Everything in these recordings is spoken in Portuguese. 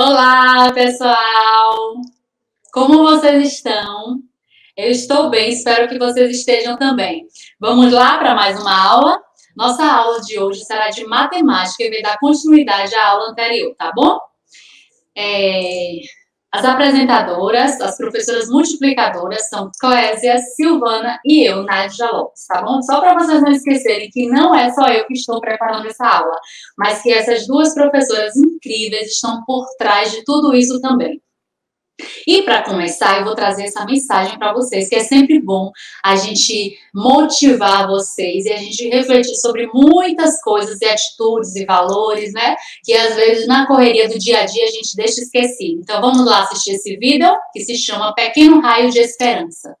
Olá, pessoal! Como vocês estão? Eu estou bem, espero que vocês estejam também. Vamos lá para mais uma aula? Nossa aula de hoje será de matemática e vai dar continuidade à aula anterior, tá bom? É... As apresentadoras, as professoras multiplicadoras são Clésia, Silvana e eu, Nádia Lopes, tá bom? Só para vocês não esquecerem que não é só eu que estou preparando essa aula, mas que essas duas professoras incríveis estão por trás de tudo isso também. E para começar, eu vou trazer essa mensagem para vocês, que é sempre bom a gente motivar vocês e a gente refletir sobre muitas coisas e atitudes e valores, né? Que às vezes na correria do dia a dia a gente deixa esquecido. Então vamos lá assistir esse vídeo que se chama Pequeno Raio de Esperança.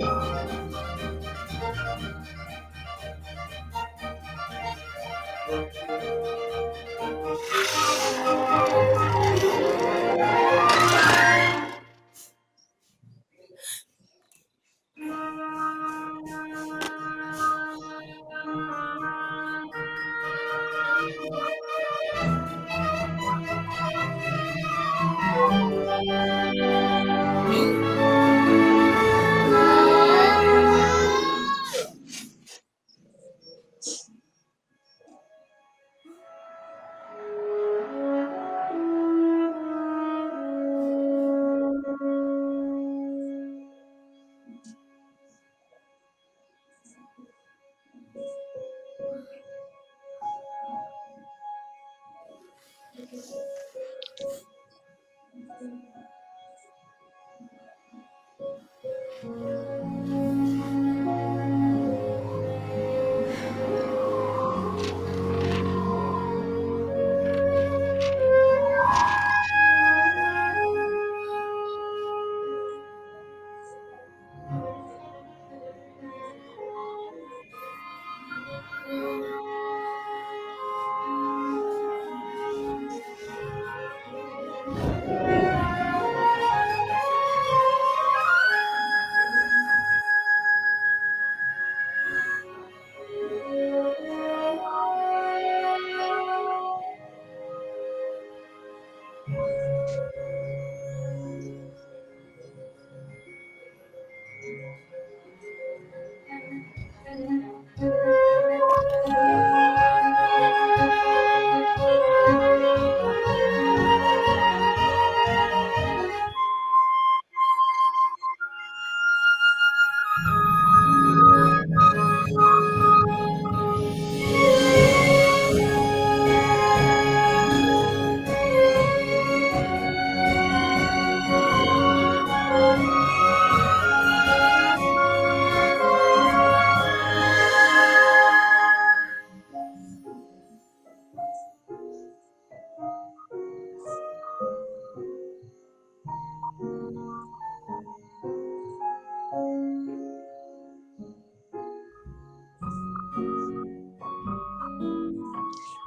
gente.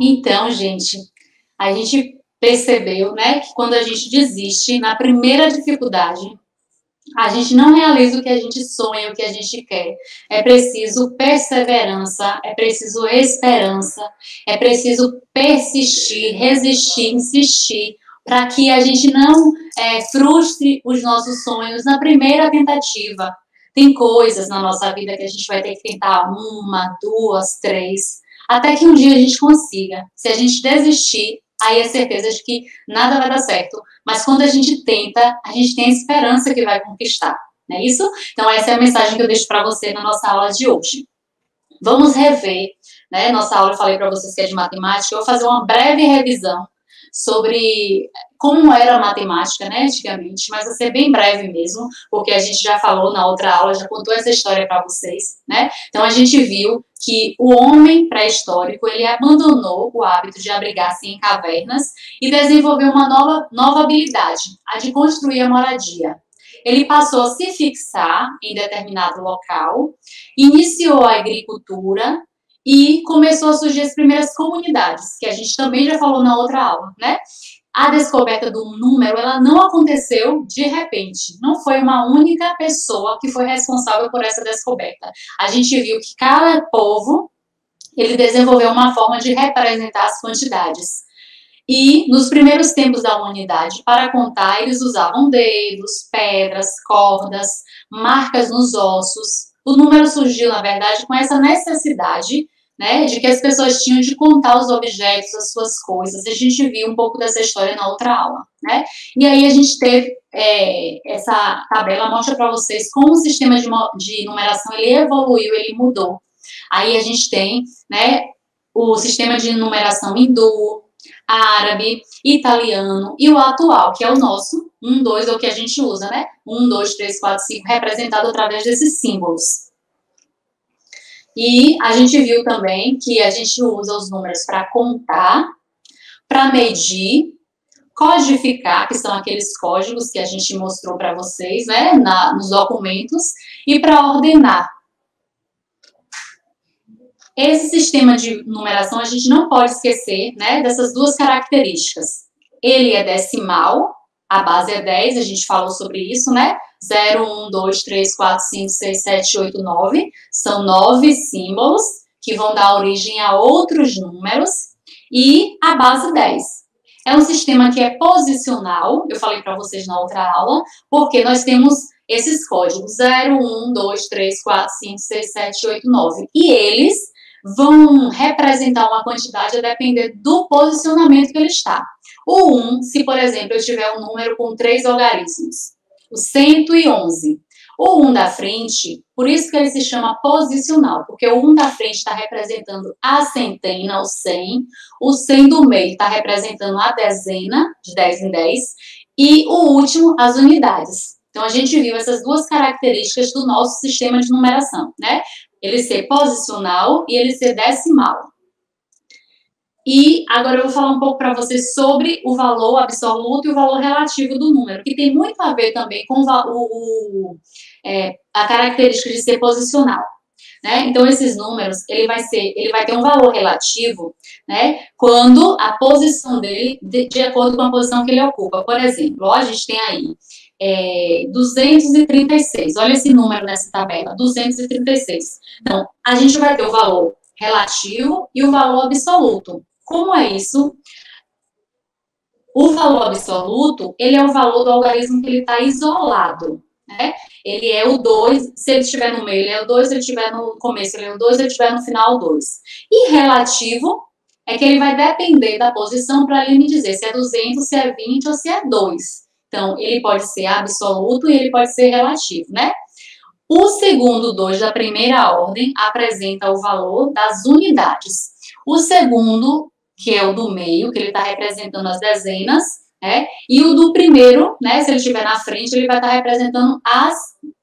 Então, gente, a gente percebeu, né, que quando a gente desiste na primeira dificuldade, a gente não realiza o que a gente sonha, o que a gente quer. É preciso perseverança, é preciso esperança, é preciso persistir, resistir, insistir, para que a gente não é, frustre os nossos sonhos na primeira tentativa. Tem coisas na nossa vida que a gente vai ter que tentar uma, duas, três, até que um dia a gente consiga. Se a gente desistir, aí é certeza de que nada vai dar certo. Mas quando a gente tenta, a gente tem a esperança que vai conquistar. Não é isso? Então, essa é a mensagem que eu deixo para você na nossa aula de hoje. Vamos rever, né? Nossa aula eu falei para vocês que é de matemática, eu vou fazer uma breve revisão sobre como era a matemática, né, antigamente, mas vai ser bem breve mesmo, porque a gente já falou na outra aula, já contou essa história para vocês, né? Então a gente viu que o homem pré-histórico, ele abandonou o hábito de abrigar-se em cavernas e desenvolveu uma nova, nova habilidade, a de construir a moradia. Ele passou a se fixar em determinado local, iniciou a agricultura e começou a surgir as primeiras comunidades, que a gente também já falou na outra aula, né? A descoberta do número, ela não aconteceu de repente. Não foi uma única pessoa que foi responsável por essa descoberta. A gente viu que cada povo, ele desenvolveu uma forma de representar as quantidades. E nos primeiros tempos da humanidade, para contar, eles usavam dedos, pedras, cordas, marcas nos ossos. O número surgiu, na verdade, com essa necessidade né, de que as pessoas tinham de contar os objetos, as suas coisas. A gente viu um pouco dessa história na outra aula, né? E aí a gente teve é, essa tabela mostra para vocês como o sistema de, de numeração ele evoluiu, ele mudou. Aí a gente tem, né, o sistema de numeração hindu, árabe, italiano e o atual, que é o nosso, um, dois, é o que a gente usa, né? Um, dois, três, quatro, cinco, representado através desses símbolos. E a gente viu também que a gente usa os números para contar, para medir, codificar, que são aqueles códigos que a gente mostrou para vocês, né, na, nos documentos, e para ordenar. Esse sistema de numeração a gente não pode esquecer, né, dessas duas características. Ele é decimal, a base é 10, a gente falou sobre isso, né? 0, 1, 2, 3, 4, 5, 6, 7, 8, 9. São nove símbolos que vão dar origem a outros números. E a base 10. É um sistema que é posicional, eu falei para vocês na outra aula, porque nós temos esses códigos 0, 1, 2, 3, 4, 5, 6, 7, 8, 9. E eles vão representar uma quantidade a depender do posicionamento que ele está. O 1, se por exemplo eu tiver um número com três algarismos, o 111. O 1 da frente, por isso que ele se chama posicional, porque o 1 da frente está representando a centena, o 100, o 100 do meio está representando a dezena, de 10 em 10, e o último, as unidades. Então, a gente viu essas duas características do nosso sistema de numeração, né? Ele ser posicional e ele ser decimal. E agora eu vou falar um pouco para vocês sobre o valor absoluto e o valor relativo do número, que tem muito a ver também com o, o é, a característica de ser posicional. Né? Então, esses números, ele vai ser, ele vai ter um valor relativo, né? Quando a posição dele, de, de acordo com a posição que ele ocupa. Por exemplo, ó, a gente tem aí é, 236. Olha esse número nessa tabela, 236. Então, a gente vai ter o valor relativo e o valor absoluto. Como é isso? O valor absoluto, ele é o valor do algarismo que ele está isolado, né? Ele é o 2, se ele estiver no meio, ele é o 2, se ele estiver no começo, ele é o 2, se ele estiver no final, o 2. E relativo é que ele vai depender da posição para ele me dizer se é 200, se é 20 ou se é 2. Então, ele pode ser absoluto e ele pode ser relativo, né? O segundo 2 da primeira ordem apresenta o valor das unidades. O segundo que é o do meio, que ele está representando as dezenas, né? E o do primeiro, né? Se ele estiver na frente, ele vai estar tá representando as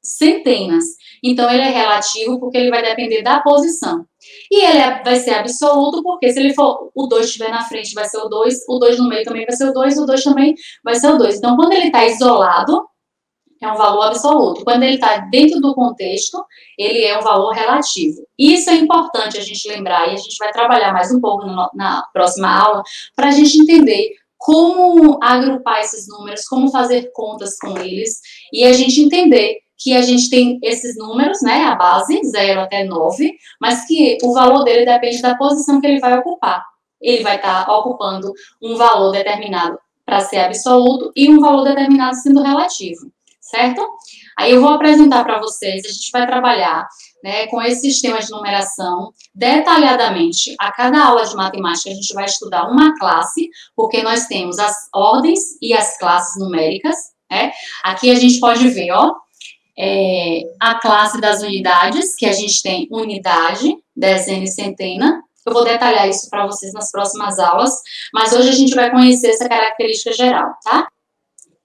centenas. Então, ele é relativo porque ele vai depender da posição. E ele é, vai ser absoluto porque se ele for o 2 estiver na frente, vai ser o 2, o 2 no meio também vai ser o 2, o 2 também vai ser o 2. Então, quando ele está isolado, é um valor absoluto. Quando ele está dentro do contexto, ele é um valor relativo. Isso é importante a gente lembrar e a gente vai trabalhar mais um pouco no, na próxima aula para a gente entender como agrupar esses números, como fazer contas com eles e a gente entender que a gente tem esses números, né, a base, 0 até 9, mas que o valor dele depende da posição que ele vai ocupar. Ele vai estar tá ocupando um valor determinado para ser absoluto e um valor determinado sendo relativo certo? Aí eu vou apresentar para vocês, a gente vai trabalhar né, com esse sistema de numeração detalhadamente. A cada aula de matemática a gente vai estudar uma classe, porque nós temos as ordens e as classes numéricas, né? Aqui a gente pode ver, ó, é, a classe das unidades, que a gente tem unidade, dezena e centena. Eu vou detalhar isso para vocês nas próximas aulas, mas hoje a gente vai conhecer essa característica geral, tá?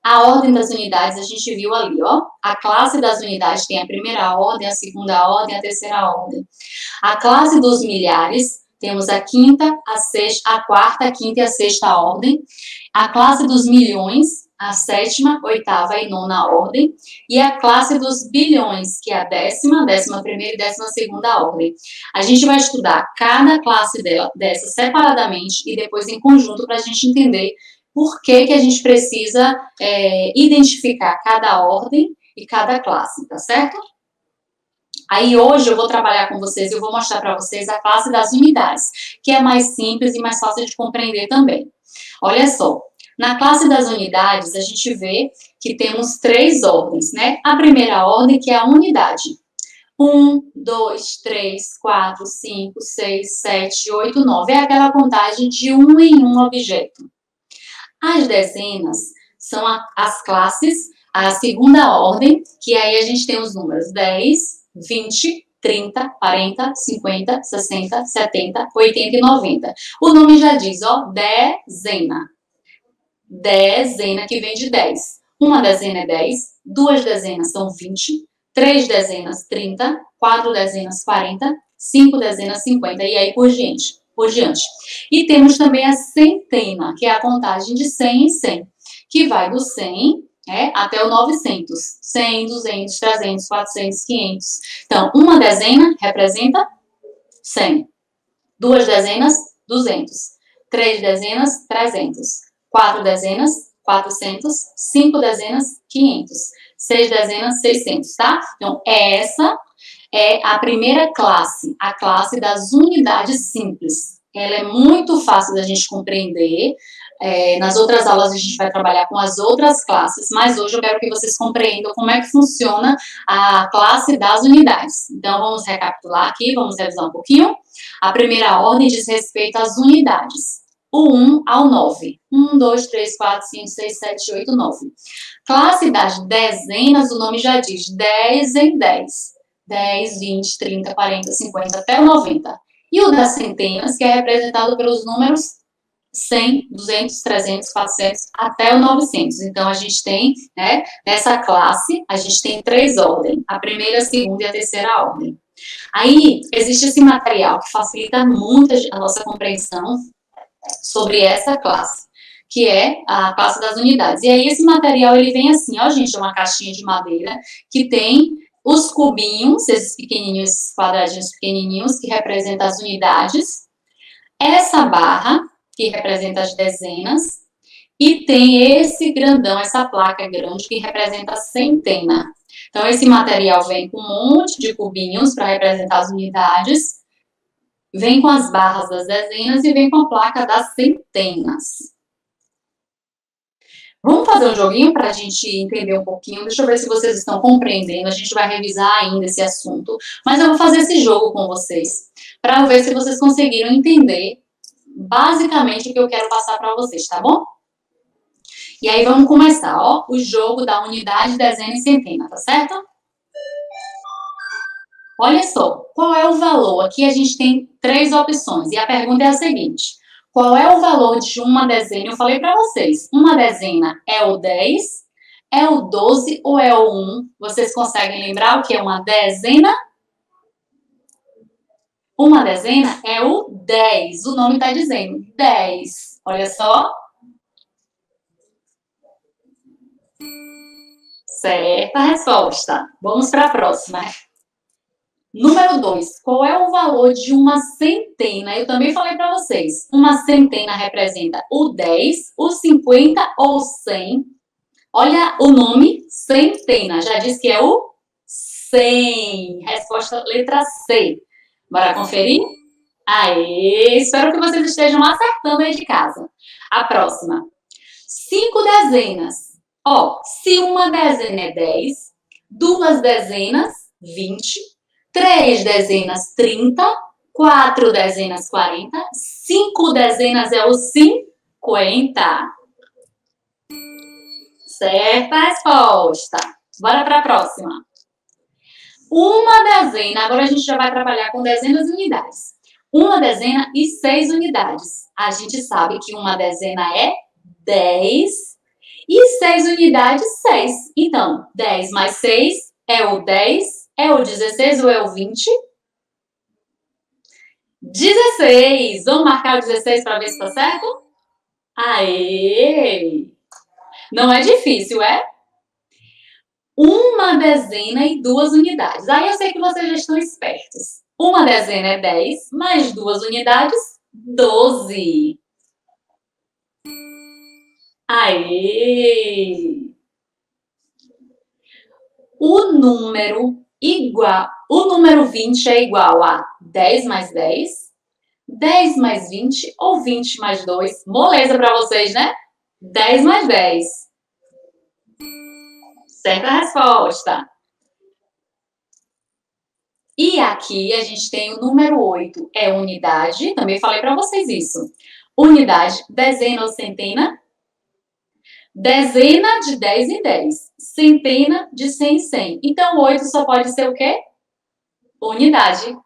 A ordem das unidades, a gente viu ali, ó. A classe das unidades tem a primeira ordem, a segunda ordem, a terceira ordem. A classe dos milhares, temos a quinta, a sexta, a quarta, a quinta e a sexta ordem. A classe dos milhões, a sétima, oitava e nona ordem. E a classe dos bilhões, que é a décima, décima primeira e décima segunda ordem. A gente vai estudar cada classe dela, dessa separadamente e depois em conjunto para a gente entender por que, que a gente precisa é, identificar cada ordem e cada classe, tá certo? Aí hoje eu vou trabalhar com vocês, eu vou mostrar para vocês a classe das unidades, que é mais simples e mais fácil de compreender também. Olha só, na classe das unidades a gente vê que temos três ordens, né? A primeira ordem que é a unidade. 1, 2, 3, 4, 5, 6, 7, 8, 9. É aquela contagem de um em um objeto. As dezenas são a, as classes, a segunda ordem, que aí a gente tem os números 10, 20, 30, 40, 50, 60, 70, 80 e 90. O nome já diz, ó, dezena. Dezena que vem de 10. Uma dezena é 10, duas dezenas são 20, três dezenas 30, quatro dezenas 40, cinco dezenas 50 e aí por diante por diante. E temos também a centena, que é a contagem de 100 em 100, que vai do 100 né, até o 900. 100, 200, 300, 400, 500. Então, uma dezena representa 100. Duas dezenas, 200. Três dezenas, 300. Quatro dezenas, 400. Cinco dezenas, 500. Seis dezenas, 600, tá? Então, essa é a primeira classe, a classe das unidades simples. Ela é muito fácil da gente compreender. É, nas outras aulas a gente vai trabalhar com as outras classes, mas hoje eu quero que vocês compreendam como é que funciona a classe das unidades. Então vamos recapitular aqui, vamos revisar um pouquinho. A primeira ordem diz respeito às unidades. O 1 ao 9. 1, 2, 3, 4, 5, 6, 7, 8, 9. Classe das dezenas, o nome já diz 10 em 10. 10, 20, 30, 40, 50 até o 90. E o das centenas, que é representado pelos números 100, 200, 300, 400 até o 900. Então, a gente tem, né, nessa classe, a gente tem três ordens: a primeira, a segunda e a terceira ordem. Aí, existe esse material que facilita muito a nossa compreensão sobre essa classe, que é a classe das unidades. E aí, esse material, ele vem assim, ó, gente, é uma caixinha de madeira que tem os cubinhos, esses pequenininhos, quadradinhos pequenininhos, que representam as unidades. Essa barra, que representa as dezenas. E tem esse grandão, essa placa grande, que representa a centena. Então, esse material vem com um monte de cubinhos para representar as unidades. Vem com as barras das dezenas e vem com a placa das centenas. Vamos fazer um joguinho para a gente entender um pouquinho. Deixa eu ver se vocês estão compreendendo. A gente vai revisar ainda esse assunto. Mas eu vou fazer esse jogo com vocês para ver se vocês conseguiram entender basicamente o que eu quero passar para vocês, tá bom? E aí vamos começar, ó, o jogo da unidade, dezena e centena, tá certo? Olha só, qual é o valor? Aqui a gente tem três opções e a pergunta é a seguinte: qual é o valor de uma dezena? Eu falei para vocês, uma dezena é o 10, é o 12 ou é o 1? Vocês conseguem lembrar o que é uma dezena? Uma dezena é o 10. O nome está dizendo 10. Olha só. Certa resposta. Vamos para a próxima. Número 2. Qual é o valor de uma centena? Eu também falei para vocês. Uma centena representa o 10, o 50 ou o 100. Olha o nome, centena. Já disse que é o 100. Resposta letra C. Bora conferir? Aê! Espero que vocês estejam acertando aí de casa. A próxima. Cinco dezenas. Ó, se uma dezena é 10, duas dezenas, 20, três dezenas, 30, quatro dezenas, 40, cinco dezenas é o 50. Certa resposta. Bora para a próxima. Uma dezena, agora a gente já vai trabalhar com dezenas e unidades. Uma dezena e seis unidades. A gente sabe que uma dezena é 10 e seis unidades, 6. Então, 10 mais 6 é o 10, é o 16 ou é o 20? 16! Vamos marcar o 16 para ver se está certo? Aê! Não é difícil, é? Uma dezena e duas unidades. Aí eu sei que vocês já estão espertos. Uma dezena é 10, mais duas unidades, 12. Aê! O número igual, o número 20 é igual a 10 mais 10, 10 mais 20 ou 20 mais 2. Moleza para vocês, né? 10 mais 10. Certa resposta. E aqui a gente tem o número 8, é unidade, também falei para vocês isso. Unidade, dezena ou centena? Dezena de 10 em 10. Centena de 100 em 100. Então, 8 só pode ser o quê? Unidade.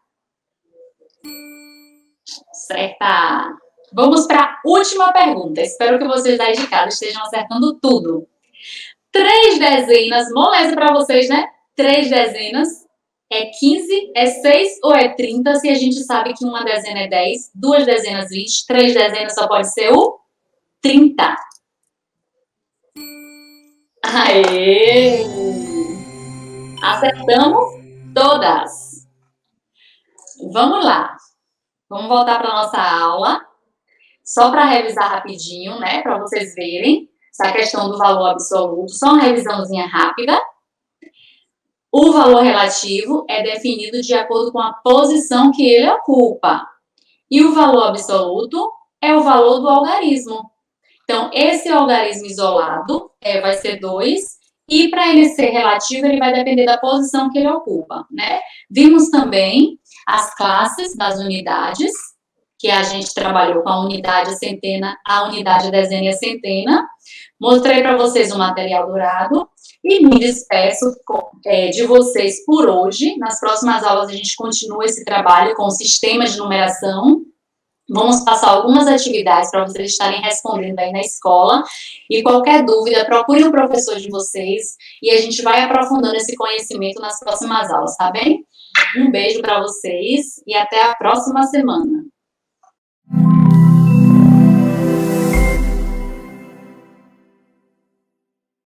Certa. Vamos para a última pergunta. Espero que vocês aí de casa estejam acertando tudo. Três dezenas, moleza para vocês, né? Três dezenas é 15, é 6 ou é 30, se a gente sabe que uma dezena é 10, duas dezenas 20, três dezenas só pode ser o 30. Aê! Acertamos todas. Vamos lá. Vamos voltar para nossa aula. Só para revisar rapidinho, né? Para vocês verem essa questão do valor absoluto. Só uma revisãozinha rápida. O valor relativo é definido de acordo com a posição que ele ocupa. E o valor absoluto é o valor do algarismo. Então, esse algarismo isolado é, vai ser 2, e para ele ser relativo, ele vai depender da posição que ele ocupa, né? Vimos também as classes das unidades, que a gente trabalhou com a unidade a centena, a unidade dezena e a centena. Mostrei para vocês o material dourado e me despeço é, de vocês por hoje. Nas próximas aulas a gente continua esse trabalho com o sistema de numeração. Vamos passar algumas atividades para vocês estarem respondendo aí na escola. E qualquer dúvida, procure o professor de vocês e a gente vai aprofundando esse conhecimento nas próximas aulas, tá bem? Um beijo para vocês e até a próxima semana.